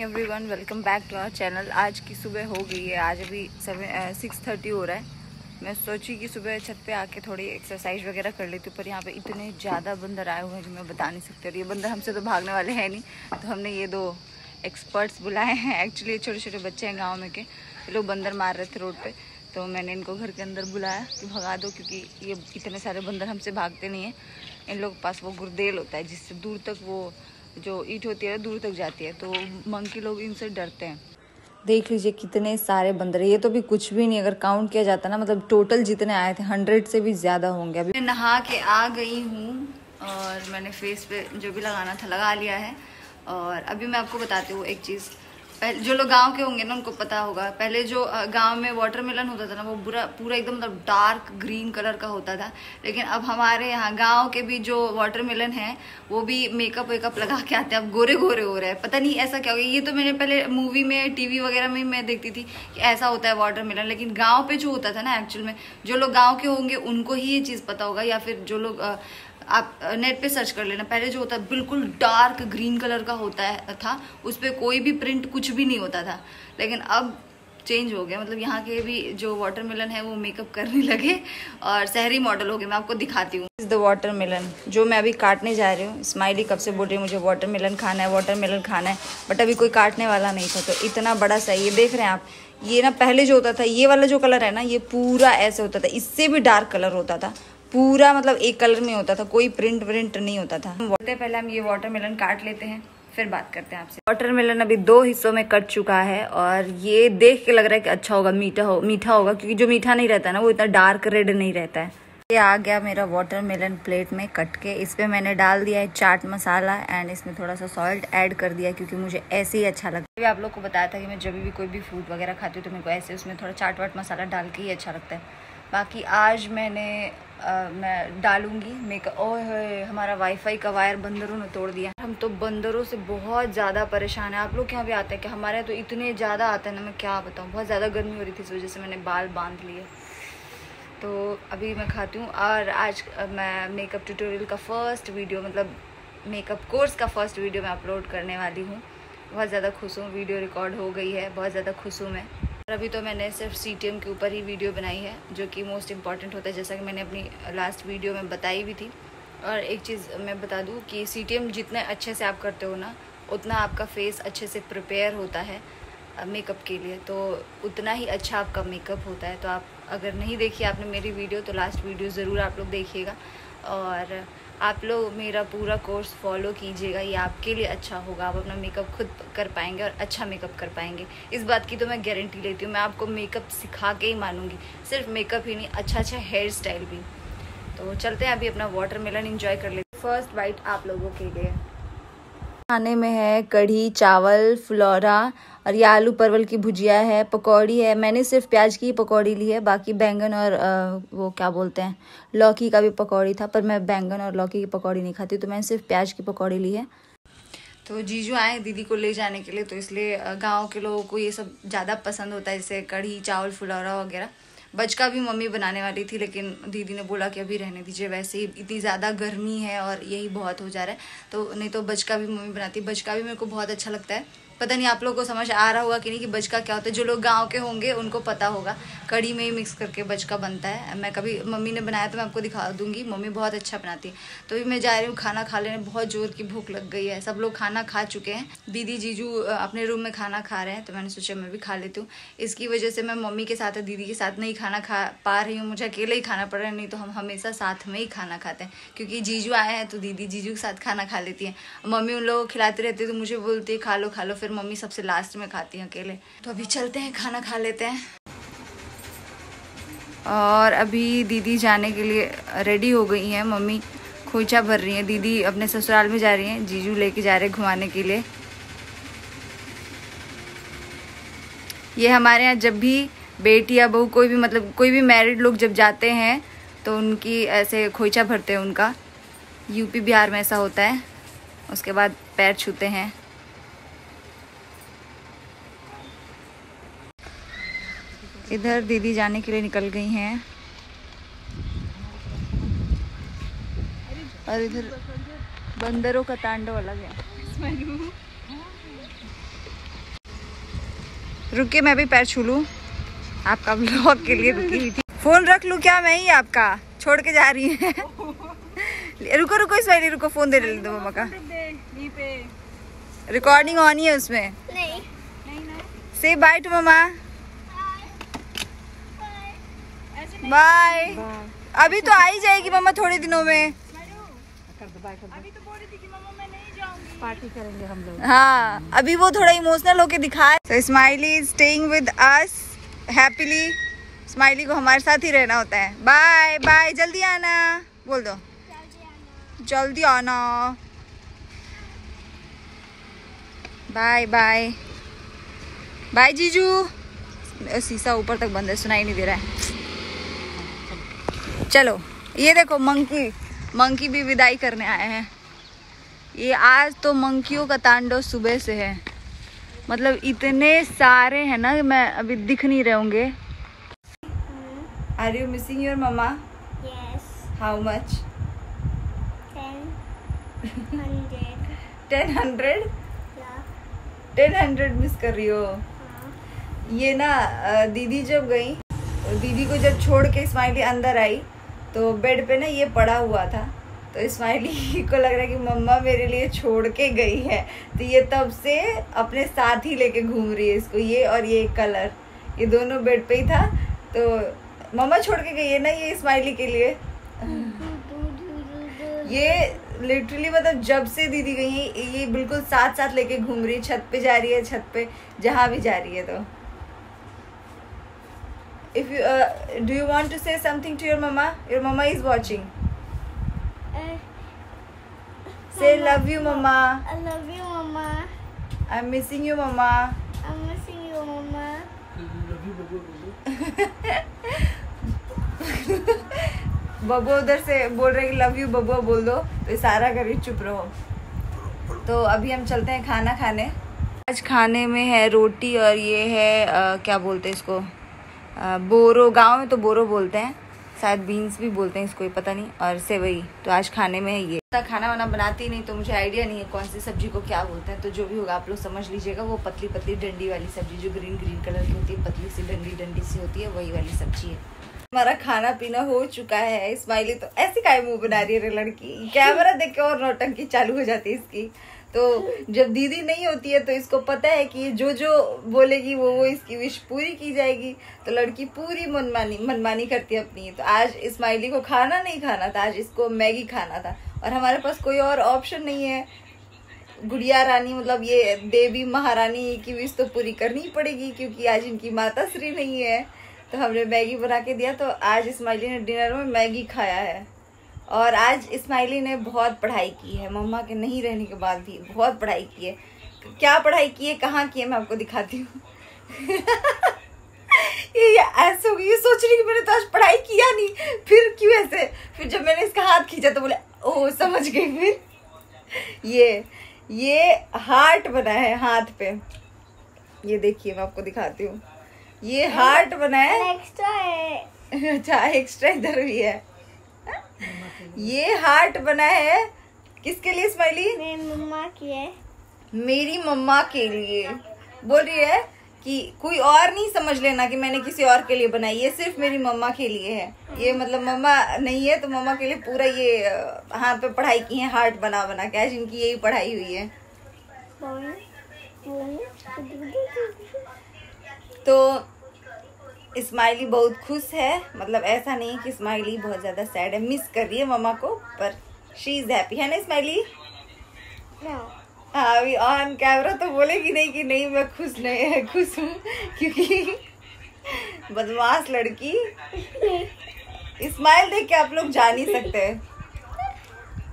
Everyone welcome back to our channel आज की सुबह हो गई है, आज अभी सेवन सिक्स थर्टी हो रहा है। मैं सोची कि सुबह छत पे आके थोड़ी एक्सरसाइज वगैरह कर लेती हूँ, पर यहाँ पे इतने ज़्यादा बंदर आए हुए हैं कि मैं बता नहीं सकती और ये बंदर हमसे तो भागने वाले हैं नहीं। तो हमने ये दो एक्सपर्ट्स बुलाए हैं। एक्चुअली छोटे छोटे बच्चे हैं गाँव में के। लोग बंदर मार रहे थे रोड पर तो मैंने इनको घर के अंदर बुलाया कि भगा दो, क्योंकि ये इतने सारे बंदर हमसे भागते नहीं हैं। इन लोग के पास वो गुर्देल होता है, जिससे दूर तक वो जो ईट होती है दूर तक जाती है तो मंकी लोग इनसे डरते हैं। देख लीजिए कितने सारे बंदर ये तो भी कुछ भी नहीं अगर काउंट किया जाता ना मतलब टोटल जितने आए थे हंड्रेड से भी ज़्यादा होंगे अभी। मैं नहा के आ गई हूँ और मैंने फेस पे जो भी लगाना था लगा लिया है। और अभी मैं आपको बताती हूँ एक चीज़। जो लोग गाँव के होंगे ना, उनको पता होगा। पहले जो गाँव में वाटरमेलन होता था ना, वो बुरा, पूरा एकदम मतलब डार्क ग्रीन कलर का होता था। लेकिन अब हमारे यहाँ गाँव के भी जो वाटरमेलन है, वो भी मेकअप वेकअप लगा के आते हैं। अब गोरे गोरे हो रहे हैं। पता नहीं ऐसा क्या हो गया। ये तो मैंने पहले मूवी में टीवी वगैरह में मैं देखती थी कि ऐसा होता है वाटरमेलन लेकिन गाँव पे जो होता था ना एक्चुअल में, जो लोग गाँव के होंगे, उनको ही ये चीज़ पता होगा। या फिर जो लोग आप नेट पे सर्च कर लेना। पहले जो होता है, बिल्कुल डार्क ग्रीन कलर का होता है, था, उस पर कोई भी प्रिंट कुछ भी नहीं होता था। लेकिन अब चेंज हो गया। मतलब यहाँ के भी जो वाटर वाटरमेलन है, वो मेकअप करने लगे और शहरी मॉडल हो गए। मैं आपको दिखाती हूँ। इज़ द वाटरमेलन जो मैं अभी काटने जा रही हूँ। स्माइली कब से बोल रही हूँ, मुझे वाटर वाटरमेलन खाना है वाटर वाटरमेलन खाना है। बट अभी कोई काटने वाला नहीं था तो इतना बड़ा सा ये देख रहे हैं आप। ये ना, पहले जो होता था, ये वाला जो कलर है ना, ये पूरा ऐसे होता था। इससे भी डार्क कलर होता था। पूरा मतलब एक कलर में होता था कोई प्रिंट व्रिंट नहीं होता था। बोलते पहले हम ये वाटरमेलन काट लेते हैं फिर बात करते हैं आपसे। वाटरमेलन अभी दो हिस्सों में कट चुका है और ये देख के लग रहा है कि अच्छा होगा मीठा हो मीठा होगा क्योंकि जो मीठा नहीं रहता ना वो इतना डार्क रेड नहीं रहता है। ये आ गया मेरा वाटरमेलन प्लेट में कट के। इस पर मैंने डाल दिया है चाट मसाला एंड इसमें थोड़ा सा सॉल्ट ऐड कर दिया क्योंकि मुझे ऐसे ही अच्छा लगता है आप लोग को बताया था कि मैं जब भी कोई भी फ़ूड वगैरह खाती हूँ तो मेरे को ऐसे उसमें थोड़ा चाट वाट मसाला डाल के ही अच्छा लगता है। बाकी आज मैंने मैं डालूँगी। मेकअप ओए हमारा वाईफाई का वायर बंदरों ने तोड़ दिया। हम तो बंदरों से बहुत ज़्यादा परेशान है। आप लोग यहाँ भी आते हैं? कि हमारे तो इतने ज़्यादा आते हैं ना, मैं क्या बताऊँ? बहुत ज़्यादा गर्मी हो रही थी इस वजह से मैंने बाल बाँध लिए। तो अभी मैं खाती हूँ। और आज मैं मेकअप ट्यूटोरियल का फ़र्स्ट वीडियो मतलब मेकअप कोर्स का फ़र्स्ट वीडियो मैं अपलोड करने वाली हूँ। बहुत ज़्यादा खुश हूँ। वीडियो रिकॉर्ड हो गई है। बहुत ज़्यादा खुश हूँ मैं। अभी तो मैंने सिर्फ़ सीटीएम के ऊपर ही वीडियो बनाई है, जो कि मोस्ट इंपॉर्टेंट होता है, जैसा कि मैंने अपनी लास्ट वीडियो में बताई भी थी। और एक चीज़ मैं बता दूँ कि सीटीएम जितने अच्छे से आप करते हो ना, उतना आपका फेस अच्छे से प्रिपेयर होता है मेकअप के लिए। तो उतना ही अच्छा आपका मेकअप होता है। तो आप अगर नहीं देखी आपने मेरी वीडियो तो लास्ट वीडियो ज़रूर आप लोग देखिएगा। और आप लोग मेरा पूरा कोर्स फॉलो कीजिएगा, ये आपके लिए अच्छा होगा। आप अपना मेकअप खुद कर पाएँगे और अच्छा मेकअप कर पाएँगे। इस बात की तो मैं गारंटी लेती हूँ, मैं आपको मेकअप सिखा के ही मानूँगी। सिर्फ़ मेकअप ही नहीं अच्छा अच्छा हेयर स्टाइल भी। तो चलते हैं अभी अपना वाटर मेलन कर लेते फ़र्स्ट बाइट आप लोगों के लिए। खाने में है कढ़ी, चावल, फ्लोरा और ये आलू परवल की भुजिया है पकौड़ी है। मैंने सिर्फ़ प्याज की पकौड़ी ली है बाकी बैंगन और आ, वो क्या बोलते हैं लौकी का भी पकौड़ी था पर मैं बैंगन और लौकी की पकौड़ी नहीं खाती तो मैंने सिर्फ़ प्याज की पकौड़ी ली है। तो जीजू आए दीदी को ले जाने के लिए तो इसलिए गाँव के लोगों को ये सब ज़्यादा पसंद होता है जैसे कढ़ी चावल फुलौरा वगैरह। बचका भी मम्मी बनाने वाली थी लेकिन दीदी ने बोला कि अभी रहने दीजिए वैसे ही इतनी ज़्यादा गर्मी है और यही बहुत हो जा रहा है। तो नहीं तो बचका भी मम्मी बनाती बचका भी मेरे को बहुत अच्छा लगता है। पता नहीं आप लोगों को समझ आ रहा होगा कि नहीं कि बचका क्या होता है। जो लोग गाँव के होंगे, उनको पता होगा। कड़ी में ही मिक्स करके बचका बनता है। मैं कभी, मम्मी ने बनाया तो मैं आपको दिखा दूँगी। मम्मी बहुत अच्छा बनाती है। तो भी मैं जा रही हूँ, खाना खा लेने, बहुत ज़ोर की भूख लग गई है। सब लोग खाना खा चुके हैं। दीदी जीजू अपने रूम में खाना खा रहे हैं। तो मैंने सोचा मैं भी खा लेती हूँ। इसकी वजह से मैं मम्मी के साथ दीदी के साथ नहीं खाना खा पा रही हूँ। मुझे अकेले ही खाना पड़ रहा है। नहीं तो हम हमेशा साथ में ही खाना खाते हैं। क्योंकि जीजू आए हैं तो दीदी जीजू के साथ खाना खा लेती है। मम्मी उन लोगों को खिलाती रहती है तो मुझे बोलती है, खा लो खा लो। फिर मम्मी सबसे लास्ट में खाती हूँ अकेले। तो अभी चलते हैं, खाना खा लेते हैं। और अभी दीदी जाने के लिए रेडी हो गई हैं। मम्मी खोचा भर रही हैं। दीदी अपने ससुराल में जा रही हैं, जीजू लेके जा रहे हैं घुमाने के लिए। ये हमारे यहाँ जब भी बेटी या बहू, कोई भी मतलब कोई भी मैरिड लोग जब जाते हैं तो उनकी ऐसे खोइचा भरते हैं उनका। यूपी बिहार में ऐसा होता है। उसके बाद पैर छूते हैं। इधर दीदी जाने के लिए निकल गई हैं। और इधर बंदरों का तांडव अलग है। रुकिए मैं भी पैर छू लूँ। आपका ब्लॉग के लिए रुकी हुई थी। फ़ोन रख लूँ क्या? मैं ही आपका। छोड़ के जा रही है। रुको रुको इस वाली रुको फ़ोन दे दो मम्मा का। रिकॉर्डिंग ऑन ही है उसमें। नहीं। से बाय टू मम्मा बाय अभी तो आ ही जाएगी मम्मा थोड़े दिनों में। पार्टी करेंगे हम लोग। हाँ अभी वो थोड़ा इमोशनल होके दिखा so, smiley is staying with us happily smiley को हमारे साथ ही रहना होता है। बाय बाय जल्दी आना। बोल दो। जल्दी आना। बाय बाय बाय जीजू शीशा ऊपर तक बंद है सुनाई नहीं दे रहा है। चलो ये देखो मंकी मंकी भी विदाई करने आए हैं। ये आज तो मंकियों का तांडव सुबह से है। मतलब इतने सारे हैं ना मैं अभी दिख नहीं रहे होंगे। Are you missing your mama how much ten hundred ten hundred miss कर रही हो। हाँ. ये ना दीदी जब गई दीदी को जब छोड़ के स्माइली अंदर आई तो बेड पे ना ये पड़ा हुआ था तो स्माइली को लग रहा है कि मम्मा मेरे लिए छोड़ के गई है। तो ये तब से अपने साथ ही लेके घूम रही है इसको, ये और ये कलर। ये दोनों बेड पे ही था तो मम्मा छोड़ के गई है ना ये स्माइली के लिए? ये लिटरली मतलब जब से दीदी गई है, ये बिल्कुल साथ साथ लेके घूम रही है, छत पे जा रही है, छत पे, जहाँ भी जा रही है तो। If you uh, do you want to say something to your mama your mama is watching uh, say love you mama I love you, Mama. i'm missing you mama I'm missing you, Mama. बबुआ उधर से बोल रहे कि love you बबुआ बोल दो तो इशारा करी चुप रहो तो अभी हम चलते हैं खाना खाने आज खाने में है रोटी और ये है अ, क्या बोलते हैं इसको अ, बोरो, गाँव में तो बोरो बोलते हैं। शायद बीन्स भी बोलते हैं इसको पता नहीं, और सेवई। तो आज खाने में है ये। खाना वाना बनाती नहीं तो मुझे आइडिया नहीं है कौन सी सब्ज़ी को क्या बोलते हैं। तो जो भी होगा, आप लोग समझ लीजिएगा, वो पतली पतली डंडी वाली सब्ज़ी, जो ग्रीन ग्रीन कलर की होती है पतली सी डंडी डंडी सी होती है, वही वाली सब्ज़ी है। हमारा खाना पीना हो चुका है स्माइली तो ऐसी काय मुँह बना रही है लड़की। कैमरा देख के और नोटंकी चालू हो जाती है इसकी। तो जब दीदी नहीं होती है तो इसको पता है कि जो जो बोलेगी वो वो इसकी विश पूरी की जाएगी। तो लड़की पूरी मनमानी मनमानी करती है अपनी। तो आज स्माइली को खाना नहीं खाना था, आज इसको मैगी खाना था। और हमारे पास कोई और ऑप्शन नहीं है। गुड़िया रानी मतलब ये देवी महारानी की विश तो पूरी करनी पड़ेगी, क्योंकि आज इनकी माता श्री नहीं है। तो हमने मैगी बना के दिया तो आज स्माइली ने डिनर में मैगी खाया है। और आज स्माइली ने बहुत पढ़ाई की है। मम्मा के नहीं रहने के बाद भी बहुत पढ़ाई की है। क्या पढ़ाई की है कहाँ की है मैं आपको दिखाती हूँ। ये ऐसे हो गई ये सोच रही कि मैंने तो आज पढ़ाई किया नहीं। फिर क्यों ऐसे? फिर जब मैंने इसका हाथ खींचा तो बोले ओह समझ गई फिर। ये ये हार्ट बना है हाथ पे। ये देखिए मैं आपको दिखाती हूँ। ये हार्ट बना है। एक्स्ट्रा है। अच्छा एक्स्ट्रा इधर भी है। ये हार्ट बना है। किसके लिए स्माइली? मेरी मम्मा की है। मेरी मम्मा के लिए। बोल रही है कि कोई और नहीं समझ लेना कि मैंने किसी और के लिए बनाई। ये सिर्फ़ मेरी मम्मा के लिए है। ये मतलब मम्मा नहीं है तो मम्मा के लिए पूरा ये हाथ पे पढ़ाई की है हार्ट बना बना के। आज इनकी यही पढ़ाई हुई है। तो स्माइली बहुत खुश है। मतलब ऐसा नहीं कि स्माइली बहुत ज़्यादा सैड है। मिस कर रही है मम्मा को पर शी इज़ हैप्पी है ना स्माइली? हाँ अभी ऑन कैमरा तो बोलेगी नहीं कि नहीं मैं खुश नहीं है खुश हूँ क्योंकि बदमाश लड़की। स्माइल देख के आप लोग जान ही सकते। हैं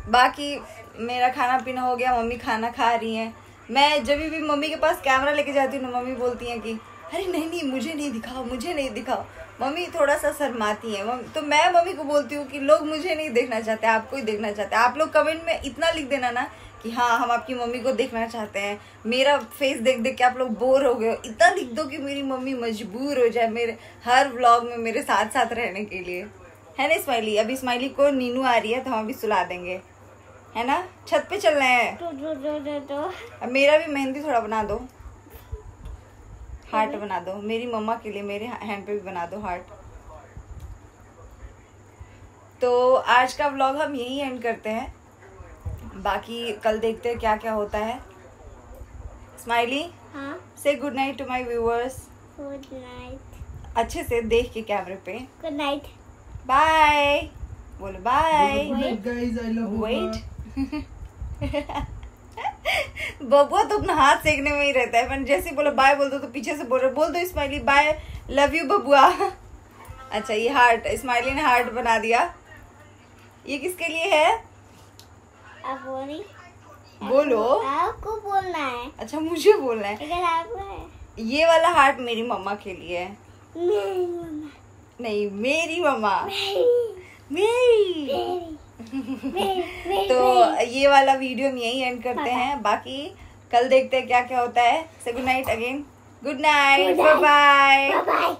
बाकी मेरा खाना पीना हो गया मम्मी खाना खा रही हैं। मैं जब भी मम्मी के पास कैमरा लेके जाती हूँ ना मम्मी बोलती हैं कि अरे नहीं नहीं मुझे नहीं दिखाओ मुझे नहीं दिखाओ। मम्मी थोड़ा सा शर्माती है। तो मैं मम्मी को बोलती हूँ कि लोग मुझे नहीं देखना चाहते आपको ही देखना चाहते हैं। आप लोग कमेंट में इतना लिख देना ना कि हाँ हम आपकी मम्मी को देखना चाहते हैं। मेरा फेस देख देख के आप लोग बोर हो गए हो। इतना लिख दो कि मेरी मम्मी मजबूर हो जाए मेरे हर व्लॉग में मेरे साथ साथ रहने के लिए। है ना स्माइली अभी स्माइली को नीनू आ रही है तो हम अभी सुला देंगे। है ना? छत पे चल रहे हैं। मेरा भी मेहंदी थोड़ा बना दो। हार्ट बना दो। मेरी मम्मा के लिए मेरे हैंड पे भी बना दो हार्ट। तो आज का व्लॉग हम यही एंड करते हैं। बाकी कल देखते हैं क्या क्या होता है। स्माइली हाँ। Say good night to my viewers good night अच्छे से देख के कैमरे पे। गुड नाइट बाय बोलो बाय. वेट बबुआ तो अपना हाथ सेकने में ही रहता है। पर जैसे ही बोलो बाय बोल दो तो पीछे से बोल रहे बोल दो स्माइली बाय लव यू बबुआ। अच्छा ये हार्ट स्माइली ने हार्ट बना दिया। ये किसके लिए है? बोलो आपको बोलना है। अच्छा मुझे बोलना है। ये वाला हार्ट मेरी मम्मा के लिए है। मेरी नहीं मेरी मम्मा मेरी। मेरी। तो ये वाला वीडियो हम यही एंड करते हैं। बाकी कल देखते हैं क्या क्या होता है। Say good night again good night bye bye